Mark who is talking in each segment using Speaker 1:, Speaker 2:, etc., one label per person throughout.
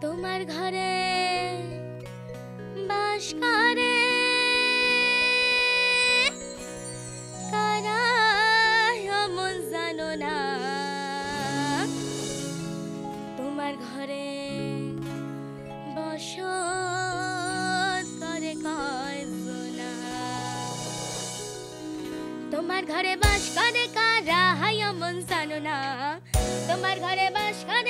Speaker 1: তোমার ঘরে বাস করে। না? তোমার ঘরে তোমার ঘরে বাস করে কারা এমন জানো না? তোমার ঘরে বাস কারা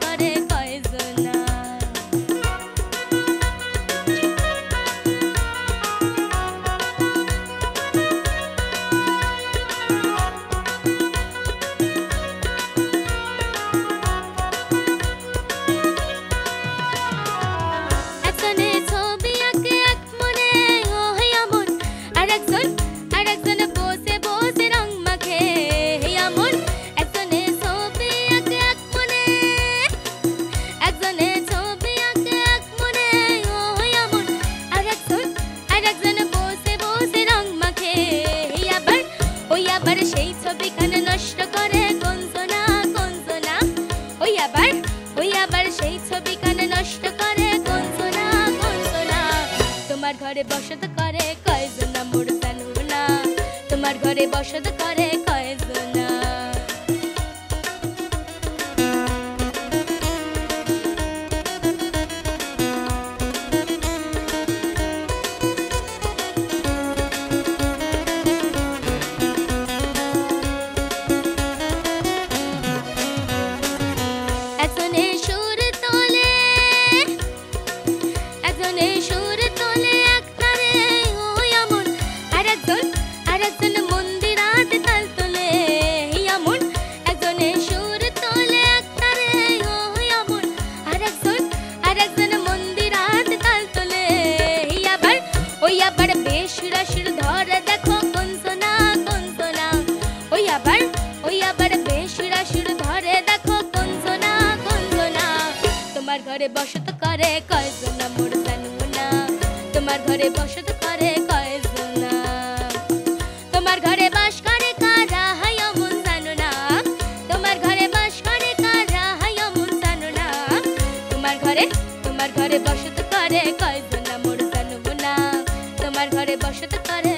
Speaker 1: ঘরে বসত করে কয়জন মোর না তোমার ঘরে বসত করে ঘরে বসত করে কয়জনা মোর জানো না তোমার ঘরে বসত করে তোমার ঘরে বাস করে কারা হাই অমন জানো না তোমার ঘরে বাস করে কারা তোমার ঘরে তোমার ঘরে বসত করে কয়জনা মোর জানো না তোমার ঘরে বসত করে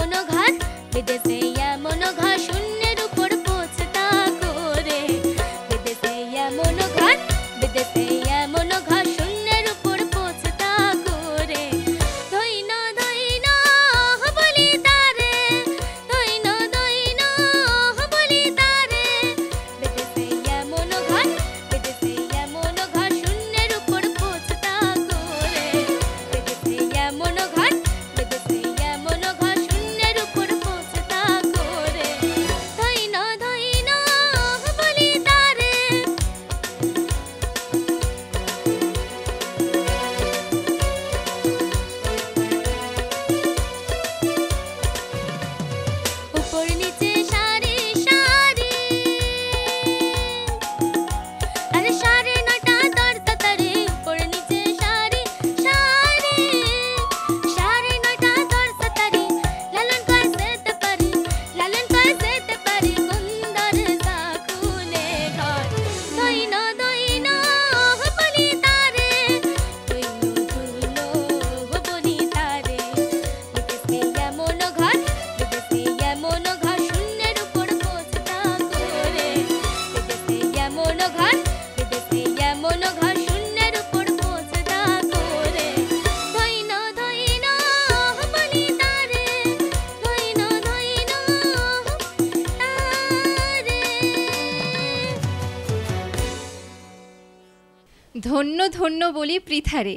Speaker 1: বিদেশে এমন ঘর
Speaker 2: ধন্য ধন্য বলি পৃথারে।